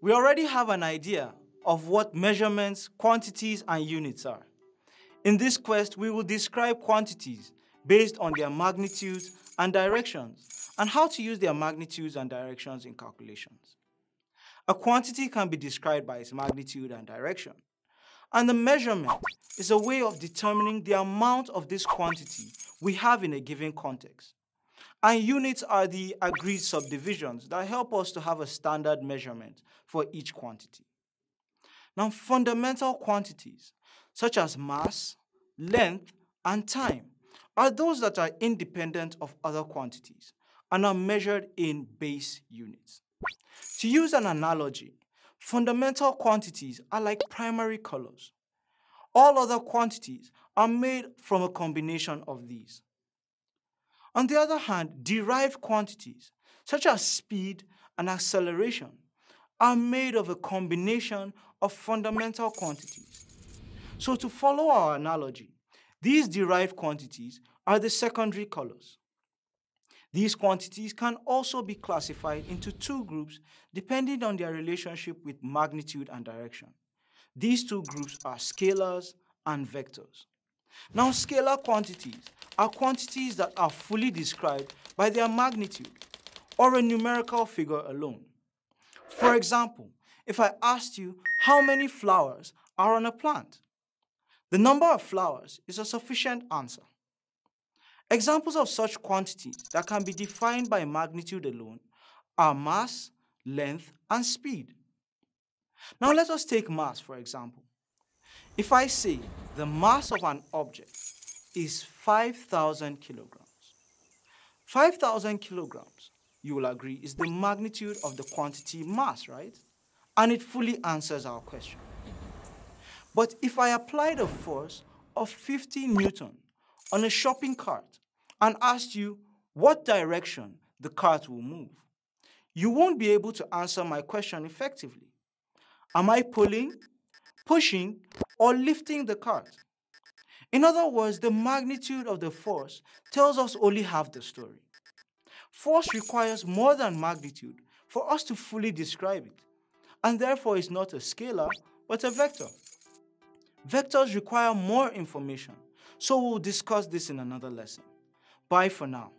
We already have an idea of what measurements, quantities, and units are. In this quest, we will describe quantities based on their magnitudes and directions, and how to use their magnitudes and directions in calculations. A quantity can be described by its magnitude and direction, and the measurement is a way of determining the amount of this quantity we have in a given context. And units are the agreed subdivisions that help us to have a standard measurement for each quantity. Now, fundamental quantities, such as mass, length, and time, are those that are independent of other quantities and are measured in base units. To use an analogy, fundamental quantities are like primary colors. All other quantities are made from a combination of these. On the other hand, derived quantities, such as speed and acceleration, are made of a combination of fundamental quantities. So to follow our analogy, these derived quantities are the secondary colors. These quantities can also be classified into two groups depending on their relationship with magnitude and direction. These two groups are scalars and vectors. Now, scalar quantities are quantities that are fully described by their magnitude or a numerical figure alone. For example, if I asked you how many flowers are on a plant, the number of flowers is a sufficient answer. Examples of such quantities that can be defined by magnitude alone are mass, length, and speed. Now let us take mass for example. If I say the mass of an object is 5,000 kilograms, 5,000 kilograms, you will agree, is the magnitude of the quantity mass, right? And it fully answers our question. But if I apply a force of 50 newton on a shopping cart and asked you what direction the cart will move, you won't be able to answer my question effectively. Am I pulling, pushing, or lifting the cart? In other words, the magnitude of the force tells us only half the story. Force requires more than magnitude for us to fully describe it, and therefore is not a scalar, but a vector. Vectors require more information, so we'll discuss this in another lesson. Bye for now.